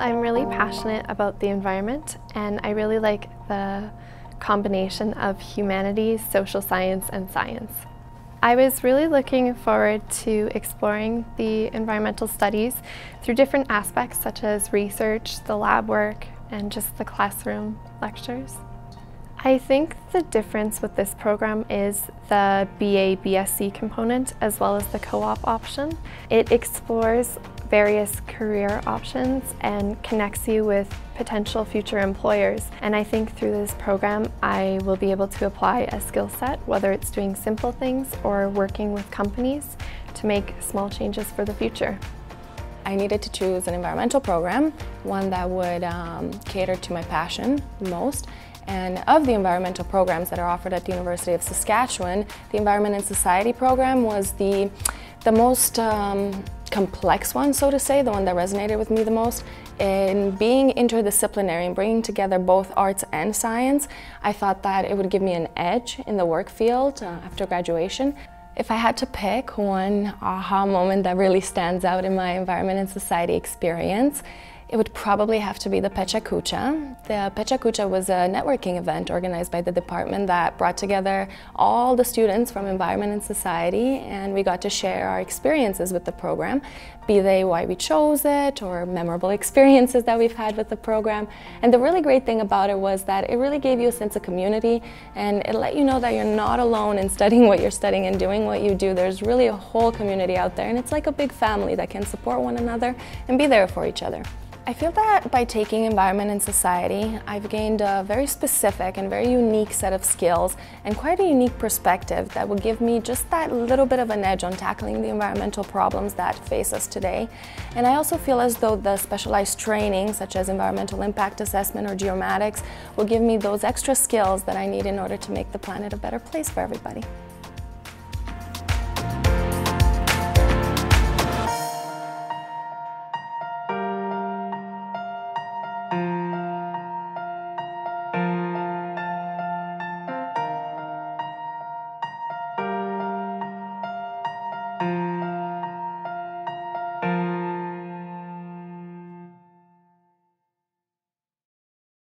I'm really passionate about the environment and I really like the combination of humanities, social science and science. I was really looking forward to exploring the environmental studies through different aspects such as research, the lab work, and just the classroom lectures. I think the difference with this program is the BA BSc component as well as the co-op option. It explores various career options and connects you with potential future employers. And I think through this program, I will be able to apply a skill set, whether it's doing simple things or working with companies to make small changes for the future. I needed to choose an environmental program, one that would um, cater to my passion most. And of the environmental programs that are offered at the University of Saskatchewan, the Environment and Society program was the, the most um, complex one, so to say, the one that resonated with me the most. In being interdisciplinary and bringing together both arts and science, I thought that it would give me an edge in the work field uh, after graduation. If I had to pick one aha moment that really stands out in my environment and society experience, it would probably have to be the Pecha Kucha. The Pecha Kucha was a networking event organized by the department that brought together all the students from environment and society and we got to share our experiences with the program, be they why we chose it or memorable experiences that we've had with the program. And the really great thing about it was that it really gave you a sense of community and it let you know that you're not alone in studying what you're studying and doing what you do. There's really a whole community out there and it's like a big family that can support one another and be there for each other. I feel that by taking environment and society, I've gained a very specific and very unique set of skills and quite a unique perspective that will give me just that little bit of an edge on tackling the environmental problems that face us today. And I also feel as though the specialized training, such as environmental impact assessment or geomatics, will give me those extra skills that I need in order to make the planet a better place for everybody.